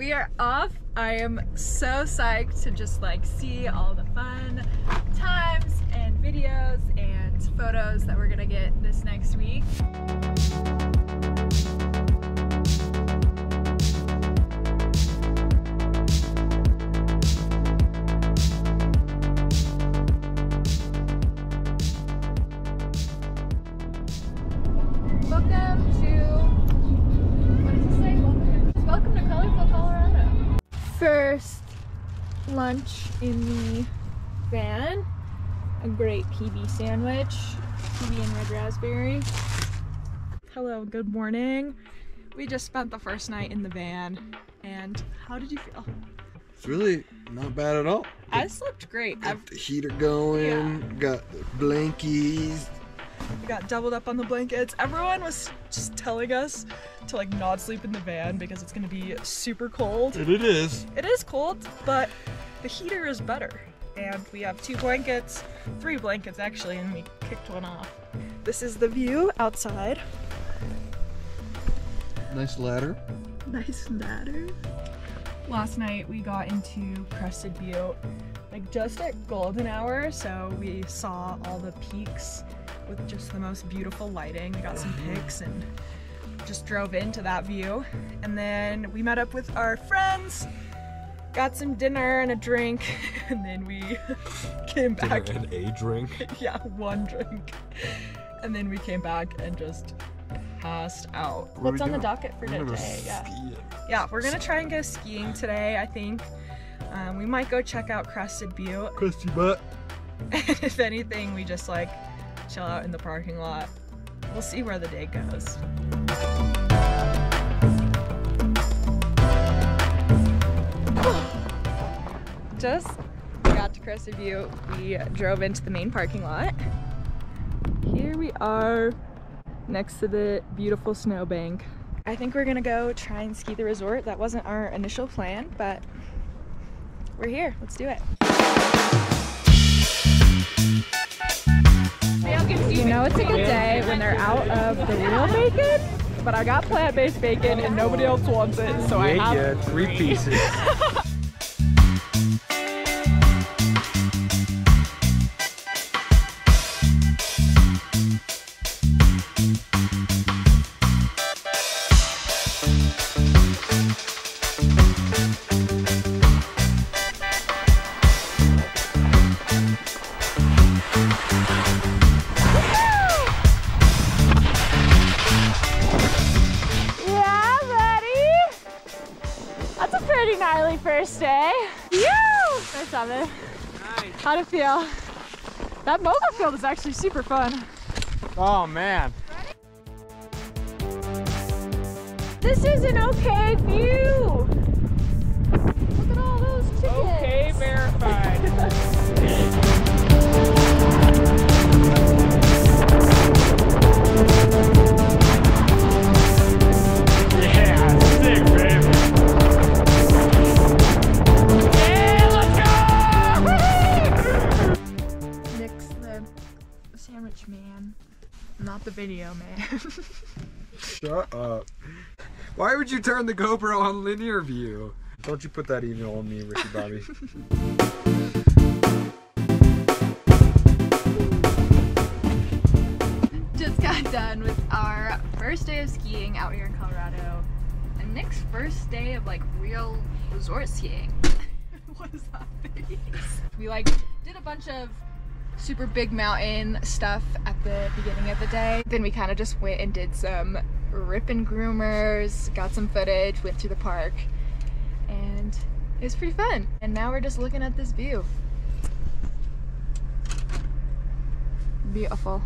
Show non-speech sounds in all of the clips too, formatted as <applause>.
We are off. I am so psyched to just like see all the fun times and videos and photos that we're gonna get this next week. Welcome to Welcome to, Colorful, Colorado. First lunch in the van. A great PB sandwich, PB and red raspberry. Hello, good morning. We just spent the first night in the van, and how did you feel? It's really not bad at all. I slept great. I've Got the heater going, Yeah. got the blankies. We got doubled up on the blankets. Everyone was just telling us to like not sleep in the van because it's gonna be super cold. And it is. It is cold, but the heater is better. And we have two blankets, three blankets actually, and we kicked one off. This is the view outside. Nice ladder. Nice ladder. Last night we got into Crested Butte, like just at golden hour, so we saw all the peaks with just the most beautiful lighting. We got some pics and just drove into that view. And then we met up with our friends, got some dinner and a drink, <laughs> and then we <laughs> came back. Dinner and a drink. <laughs> yeah, one drink. And then we came back and just passed out. What What's we on the docket for We're gonna today? Yeah. Yeah, we're gonna try and go skiing today, I think. Um, we might go check out Crested Butte. Crusty butt. If anything, we just like chill out in the parking lot. We'll see where the day goes. <sighs> Just got to Crested Butte. We drove into the main parking lot. Here we are next to the beautiful snowbank. I think we're gonna go try and ski the resort. That wasn't our initial plan, but we're here. Let's do it. You know it's a good day when they're out of the real bacon, but I got plant-based bacon and nobody else wants it, so I have three pieces. <laughs> first day. Woo! Nice job, man. How'd it feel? That mobile field is actually super fun. Oh man. This is an okay view. Man. <laughs> Shut up. Why would you turn the GoPro on linear view? Don't you put that email on me, Ricky Bobby. <laughs> Just got done with our first day of skiing out here in Colorado, and Nick's first day of like real resort skiing. <laughs> what is that face? We like did a bunch of super big mountain stuff at the beginning of the day. Then we kind of just went and did some ripping groomers, got some footage, went to the park, and it was pretty fun. And now we're just looking at this view. Beautiful.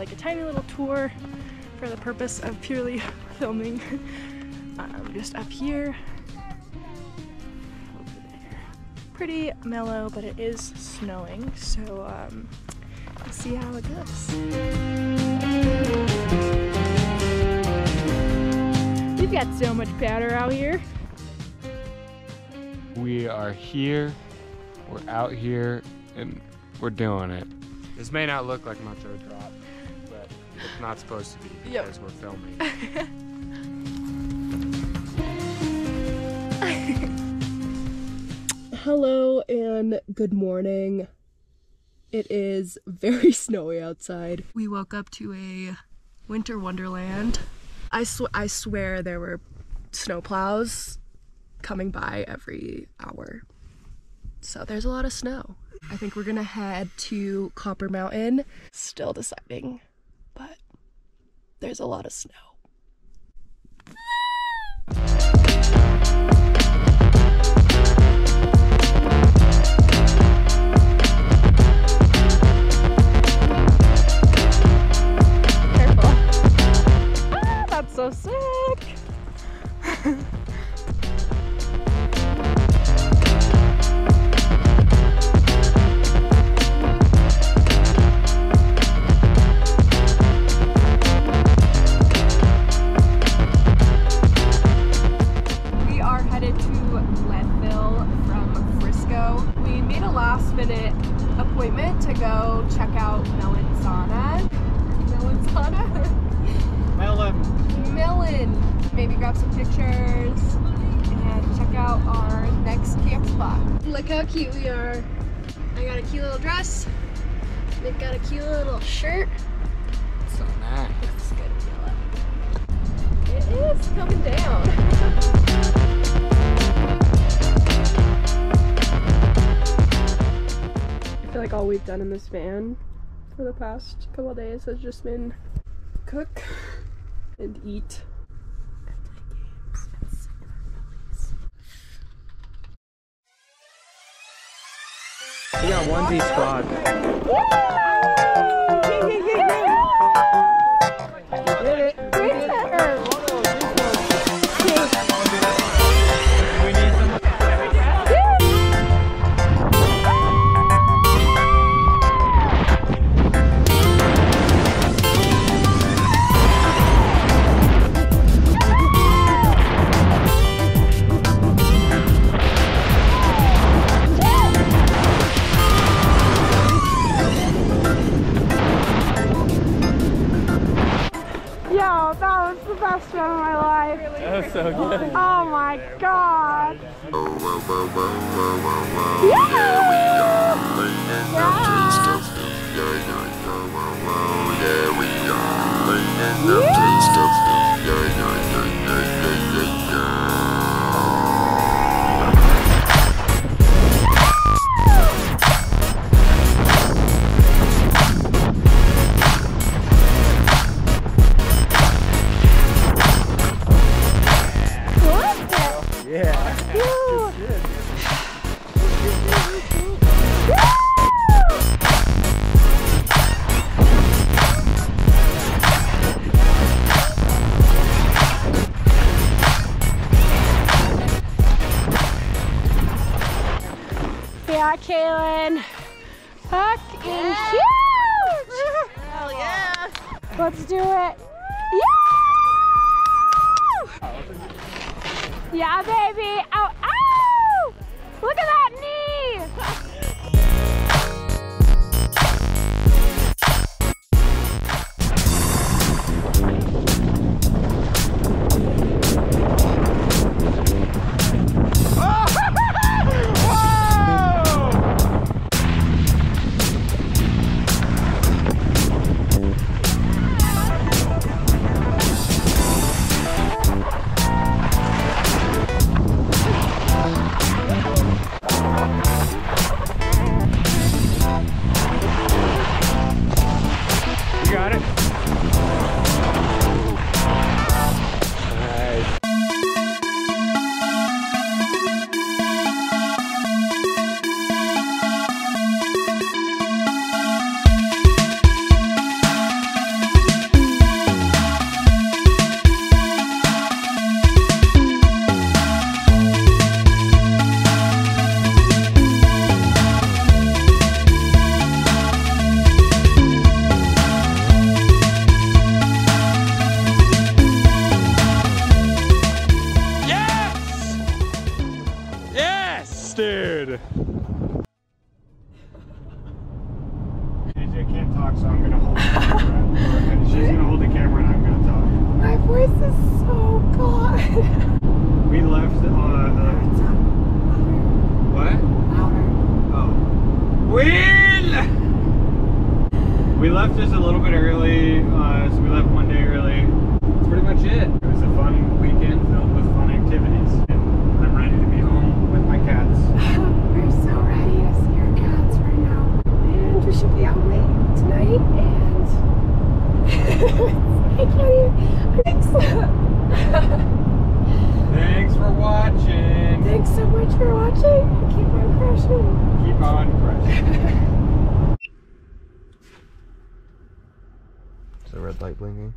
like a tiny little tour for the purpose of purely <laughs> filming. Um, just up here. Pretty mellow, but it is snowing, so um, we'll see how it goes. We've got so much powder out here. We are here, we're out here, and we're doing it. This may not look like much of a Drop, it's not supposed to be Yep. because we're filming. <laughs> Hello and good morning. It is very <laughs> snowy outside. We woke up to a winter wonderland. I sw- I swear there were snowplows coming by every hour. So there's a lot of snow. I think we're gonna head to Copper Mountain. Still deciding, there's a lot of snow. Look how cute we are. I got a cute little dress. They've got a cute little shirt. So nice. It's good It is coming down. I feel like all we've done in this van for the past couple days has just been cook and eat. Got onesie squad. Best run of my life. That was so good. Oh my god. Yeah, Let's do it. Yeah! Yeah, baby. Ow, Dude. AJ can't talk, so I'm gonna hold the camera. She's gonna hold the camera and I'm gonna talk. My voice is so gone. we left on uh, What? Louder. Oh. Will! We left just a little bit early, uh, so we left one day early. That's pretty much it. It was a fun weekend. We should be out late tonight and <laughs> I can't even I think so. Thanks for watching. Thanks so much for watching. Keep on crushing. Keep on crushing. Is the red light blinking?